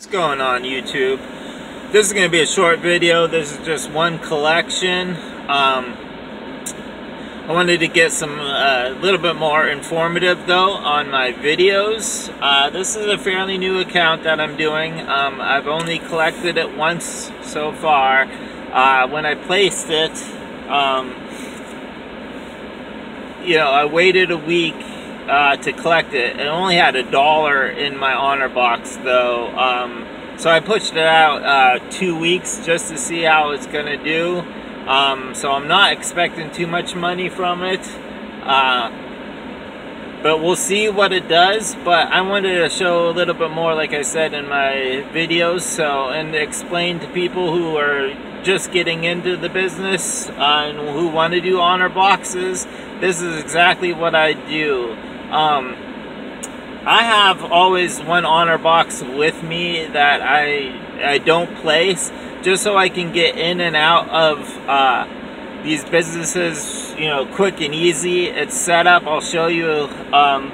What's going on YouTube? This is going to be a short video. This is just one collection. Um, I wanted to get some a uh, little bit more informative though on my videos. Uh, this is a fairly new account that I'm doing. Um, I've only collected it once so far. Uh, when I placed it, um, you know, I waited a week uh, to collect it. It only had a dollar in my honor box though. Um, so I pushed it out uh, two weeks just to see how it's to do. Um, so I'm not expecting too much money from it. Uh, but we'll see what it does. But I wanted to show a little bit more, like I said in my videos, so and explain to people who are just getting into the business uh, and who want to do honor boxes. This is exactly what I do. Um, I have always one honor box with me that I I don't place just so I can get in and out of uh, these businesses, you know, quick and easy. It's set up. I'll show you. Um,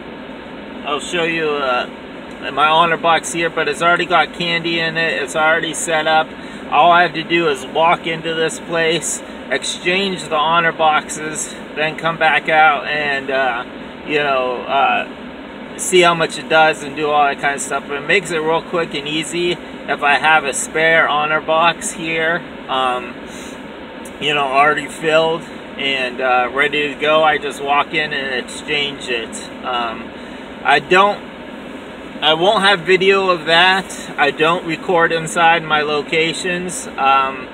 I'll show you uh, my honor box here, but it's already got candy in it. It's already set up. All I have to do is walk into this place, exchange the honor boxes, then come back out and. Uh, you know, uh, see how much it does and do all that kind of stuff. But it makes it real quick and easy. If I have a spare honor box here, um, you know, already filled and uh, ready to go, I just walk in and exchange it. Um, I don't, I won't have video of that. I don't record inside my locations. Um,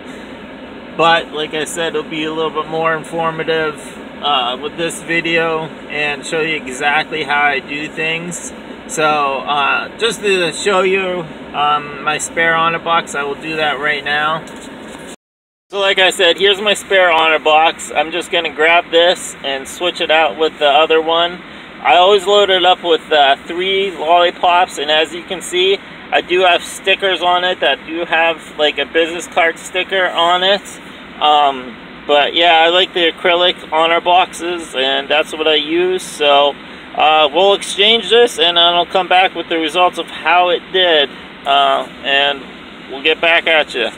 but like I said, it'll be a little bit more informative uh, with this video and show you exactly how I do things. So uh, just to show you um, my spare honor box, I will do that right now. So like I said, here's my spare honor box. I'm just going to grab this and switch it out with the other one. I always load it up with uh, three lollipops and as you can see, I do have stickers on it that do have like a business card sticker on it. Um, but yeah, I like the acrylic honor boxes, and that's what I use. So uh, we'll exchange this, and then I'll come back with the results of how it did, uh, and we'll get back at you.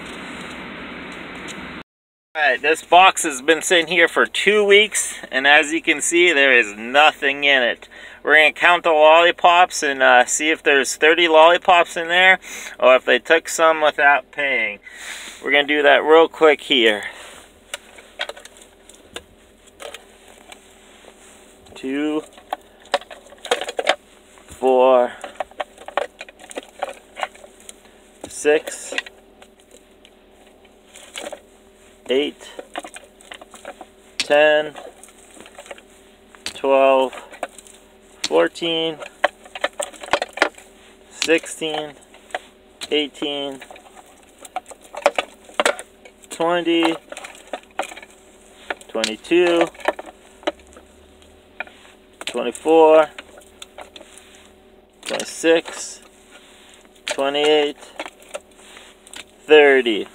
Alright, this box has been sitting here for two weeks, and as you can see, there is nothing in it. We're going to count the lollipops and uh, see if there's 30 lollipops in there, or if they took some without paying. We're going to do that real quick here. Two, four, six, eight, ten, twelve, fourteen, sixteen, eighteen, twenty, twenty-two. 24, 26, 28, 30.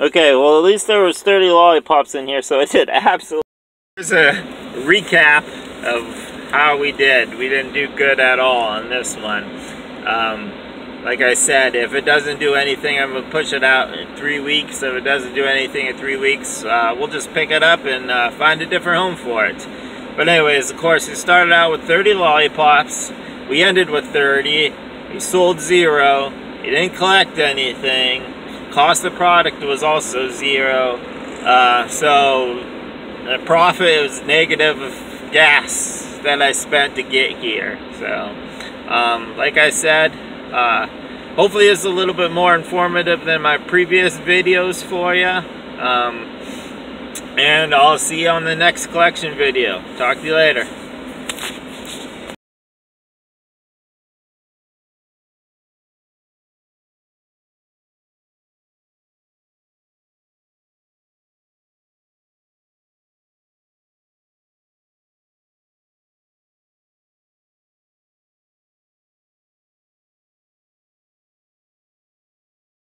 Okay, well at least there was 30 lollipops in here, so I did absolutely. Here's a recap of how we did. We didn't do good at all on this one. Um, like I said, if it doesn't do anything, I'm going to push it out in three weeks. If it doesn't do anything in three weeks, uh, we'll just pick it up and uh, find a different home for it. But anyways, of course, we started out with 30 lollipops. We ended with 30. We sold zero. We didn't collect anything. Cost of product was also zero. Uh, so the profit was negative of gas that I spent to get here. So, um, like I said, uh, hopefully it's a little bit more informative than my previous videos for you. Um, and I'll see you on the next collection video. Talk to you later.